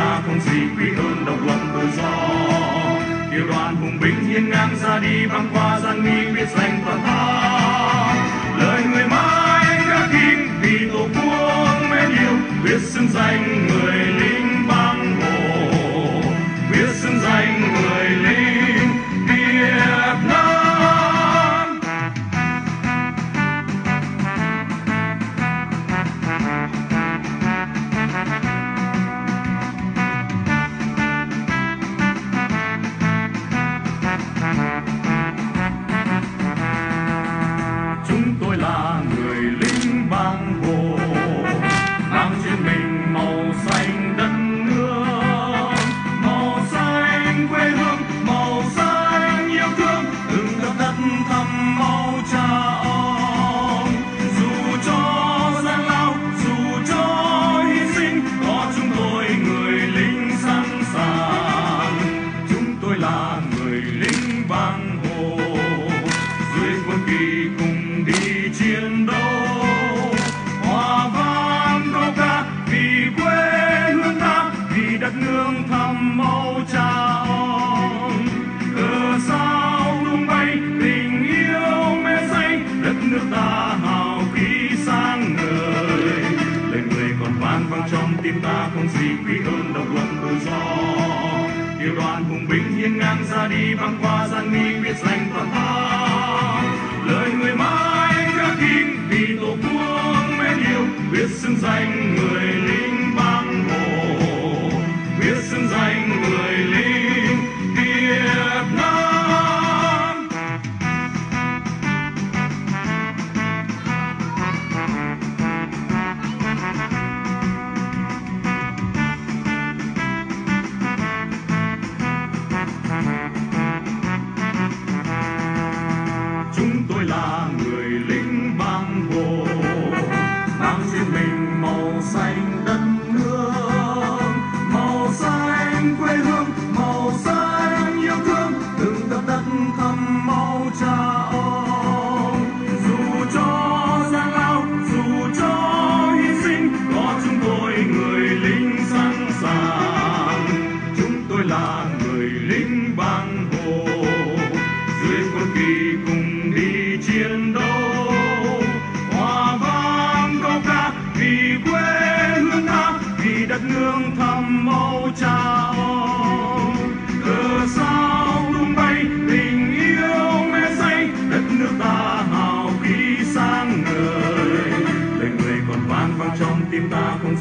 ta không gì quý hơn độc lập tự do. Điều đoàn hùng binh hiên ngang ra đi, băng qua gian nguy quyết giành toàn thắng lời người mãi đã kinh vì tổ quốc mến yêu, biết xứng danh người vang vang trong tim ta không gì quý hơn độc lập tự do. Tiểu đoàn hùng binh hiên ngang ra đi, băng qua gian nguy biết danh to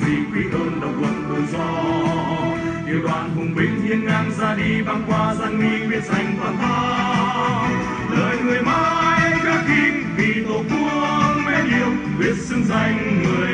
sĩ quý hơn độc lập tự do. Tiểu đoàn hùng binh hiên ngang ra đi, băng qua gian nguy quyết giành toàn thắng. Lời người mãi khắc kim vì tổ quốc mến yêu, quyết xứng danh người